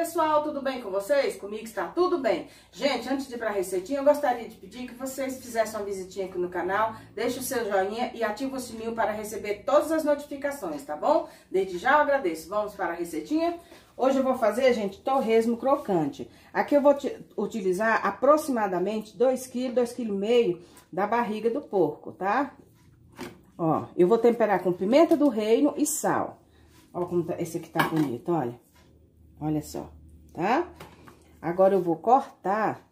pessoal, tudo bem com vocês? Comigo está tudo bem. Gente, antes de ir para a receitinha, eu gostaria de pedir que vocês fizessem uma visitinha aqui no canal, deixe o seu joinha e ative o sininho para receber todas as notificações, tá bom? Desde já eu agradeço. Vamos para a receitinha? Hoje eu vou fazer, gente, torresmo crocante. Aqui eu vou utilizar aproximadamente 2 kg, 2 kg da barriga do porco, tá? Ó, eu vou temperar com pimenta do reino e sal. Ó como tá, esse aqui tá bonito, olha. Olha só, tá? Agora eu vou cortar.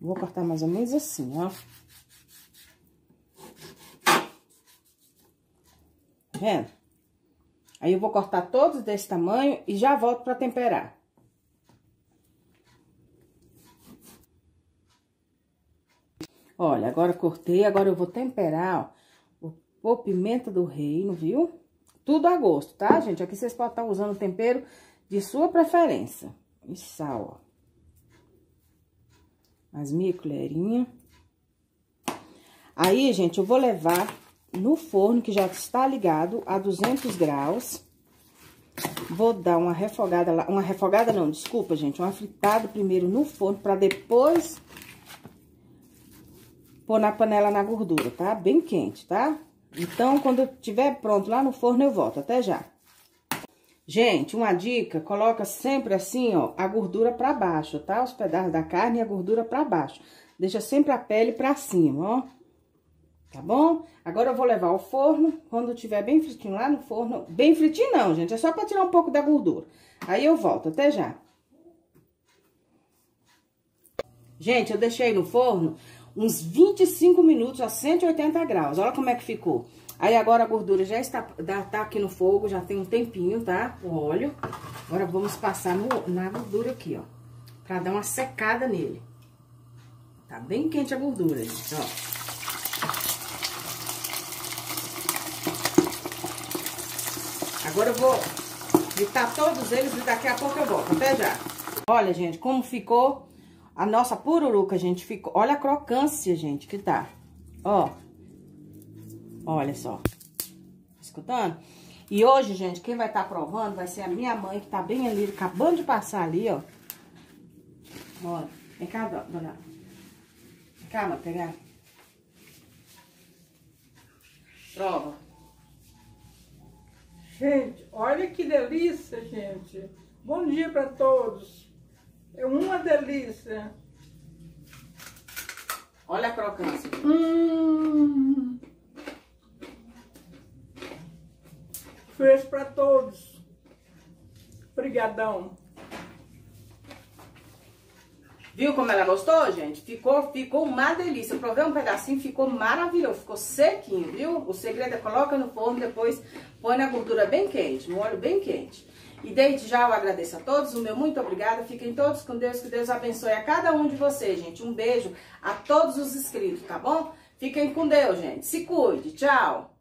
Vou cortar mais ou menos assim, ó. Tá vendo? Aí eu vou cortar todos desse tamanho e já volto pra temperar. Olha, agora cortei, agora eu vou temperar, ó, o pimenta do reino, viu? Tudo a gosto, tá, gente? Aqui vocês podem estar usando o tempero de sua preferência. E sal, ó. Mais meia colherinha. Aí, gente, eu vou levar no forno, que já está ligado, a 200 graus. Vou dar uma refogada lá, uma refogada não, desculpa, gente, uma fritada primeiro no forno, pra depois pôr na panela na gordura, tá? Bem quente, tá? Então, quando estiver pronto lá no forno, eu volto. Até já. Gente, uma dica, coloca sempre assim, ó, a gordura pra baixo, tá? Os pedaços da carne e a gordura pra baixo. Deixa sempre a pele pra cima, ó. Tá bom? Agora eu vou levar ao forno, quando tiver bem fritinho lá no forno... Bem fritinho não, gente, é só pra tirar um pouco da gordura. Aí eu volto, até já. Gente, eu deixei no forno uns 25 minutos a 180 graus. Olha como é que ficou. Aí agora a gordura já está tá aqui no fogo, já tem um tempinho, tá? O óleo. Agora vamos passar no, na gordura aqui, ó. Pra dar uma secada nele. Tá bem quente a gordura, gente, ó. Agora eu vou fritar todos eles e daqui a pouco eu volto. Até já. Olha, gente, como ficou a nossa pururuca, gente, ficou... Olha a crocância, gente, que tá. Ó. Olha só. Tá escutando? E hoje, gente, quem vai estar tá provando vai ser a minha mãe, que tá bem ali, acabando de passar ali, ó. Olha. Vem cá, dona. Vem cá, mãe, pegar. Prova. Gente, olha que delícia, gente. Bom dia para todos. É uma delícia. Olha a crocância. Hum. Fez para todos. Obrigadão. Viu como ela gostou, gente? Ficou, ficou uma delícia. Eu provei um pedacinho, ficou maravilhoso. Ficou sequinho, viu? O segredo é coloca no forno, depois põe na gordura bem quente, no óleo bem quente. E desde já eu agradeço a todos, o meu muito obrigada. Fiquem todos com Deus, que Deus abençoe a cada um de vocês, gente. Um beijo a todos os inscritos, tá bom? Fiquem com Deus, gente. Se cuide. Tchau.